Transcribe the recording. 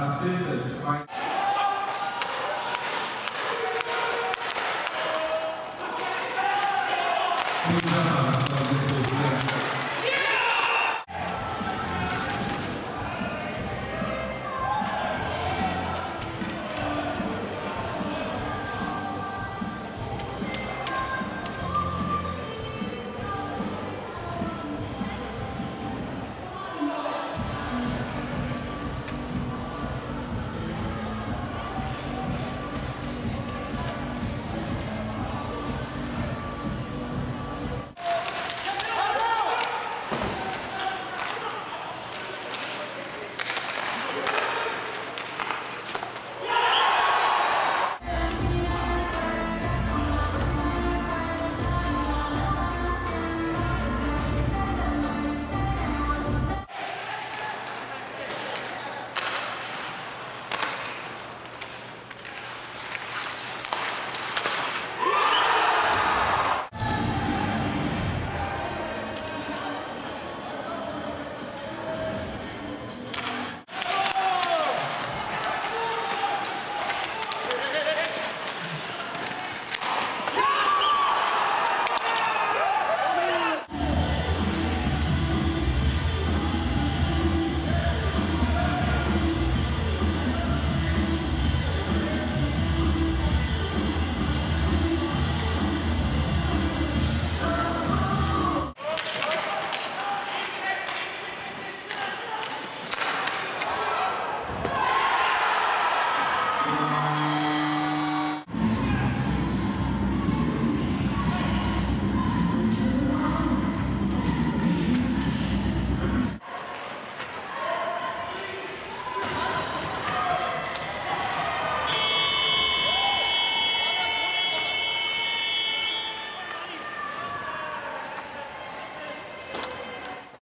Assisted by...